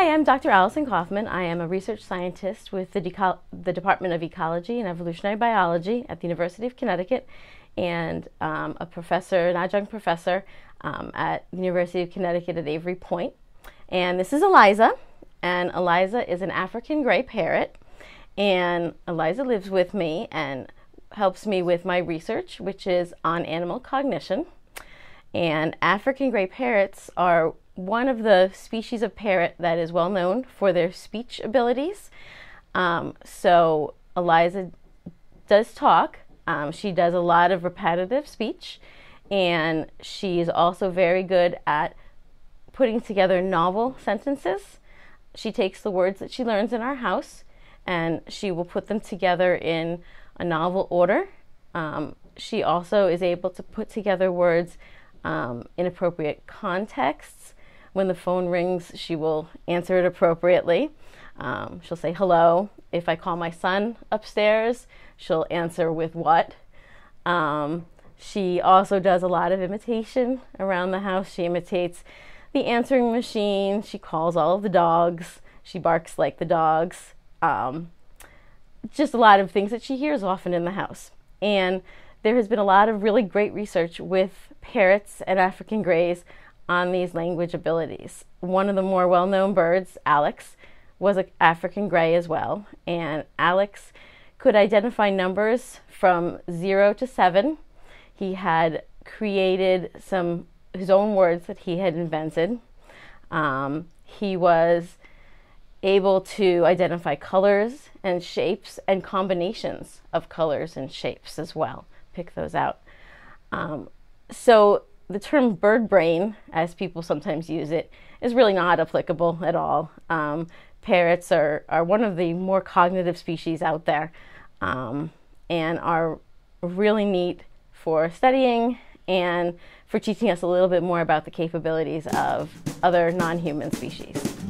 Hi, I'm Dr. Allison Kaufman. I am a research scientist with the, Deco- the Department of Ecology and Evolutionary Biology at the University of Connecticut and um, a professor, an adjunct professor um, at the University of Connecticut at Avery Point. And this is Eliza, and Eliza is an African gray parrot. And Eliza lives with me and helps me with my research, which is on animal cognition. And African gray parrots are one of the species of parrot that is well known for their speech abilities. Um, so Eliza does talk. Um, she does a lot of repetitive speech, and she is also very good at putting together novel sentences. She takes the words that she learns in our house and she will put them together in a novel order. Um, she also is able to put together words um, in appropriate contexts. When the phone rings, she will answer it appropriately. Um, she'll say hello. If I call my son upstairs, she'll answer with what. Um, she also does a lot of imitation around the house. She imitates the answering machine. She calls all of the dogs. She barks like the dogs. Um, just a lot of things that she hears often in the house. And there has been a lot of really great research with parrots and African grays on these language abilities. One of the more well known birds, Alex, was an African gray as well. And Alex could identify numbers from zero to seven. He had created some his own words that he had invented. Um, he was able to identify colors and shapes and combinations of colors and shapes as well. Pick those out. Um, so the term bird brain, as people sometimes use it, is really not applicable at all. Um, parrots are, are one of the more cognitive species out there um, and are really neat for studying and for teaching us a little bit more about the capabilities of other non human species.